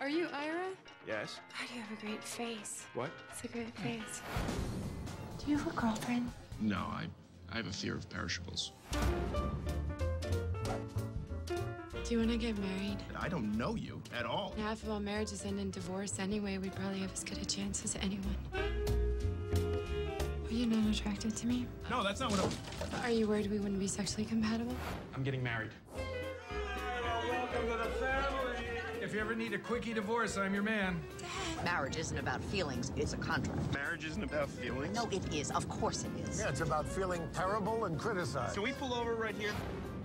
Are you Ira? Yes. God, you have a great face. What? It's a great face. Do you have a girlfriend? No, I, I have a fear of perishables. Do you want to get married? I don't know you at all. Half of all marriages end in divorce anyway. We probably have as good a chance as anyone. Are you not attracted to me? No, that's not what I'm. Are you worried we wouldn't be sexually compatible? I'm getting married. Welcome to the family. If you ever need a quickie divorce, I'm your man. Marriage isn't about feelings, it's a contract. Marriage isn't about feelings. No, it is. Of course it is. Yeah, it's about feeling terrible and criticized. Can we pull over right here?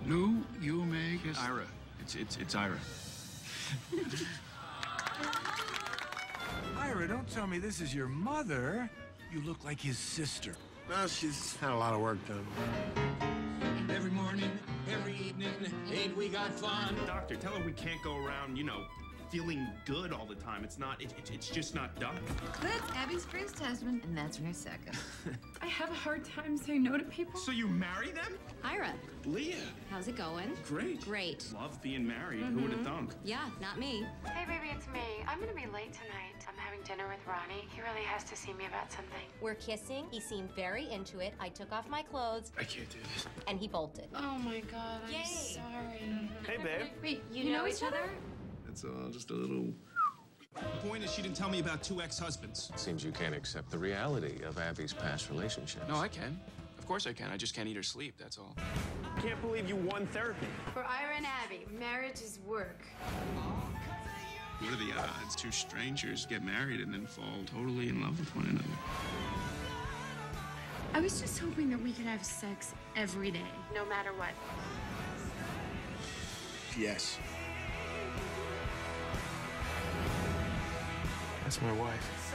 Lou, you make us. Ira. It's it's it's Ira. Ira, don't tell me this is your mother. You look like his sister. No, she's had a lot of work done. Every morning, every evening, ain't we got fun? Doctor, tell her we can't go around, you know, feeling good all the time. It's not. It, it, it's just not done. That's Abby's first husband, and that's her second. I have a hard time saying no to people. So you marry them? Ira, Leah. how's it going? Great. Great. Love being married. Who would have mm-hmm. thunk? Yeah, not me. Hey, baby, it's me. I'm gonna be late tonight. I'm having dinner with Ronnie. He really has to see me about something. We're kissing. He seemed very into it. I took off my clothes I can't do this. and he bolted. Oh my god, I'm Yay. sorry. Hey, babe. Wait, you, know, each other? It's all just a little. The point is, she didn't tell me about two ex-husbands. Seems you can't accept the reality of Abby's past relationships. No, I can. Of course I can. I just can't eat or sleep. That's all. Can't believe you won therapy. For Ira and Abby, marriage is work. What are the odds? Two strangers get married and then fall totally in love with one another. I was just hoping that we could have sex every day, no matter what. Yes. That's my wife.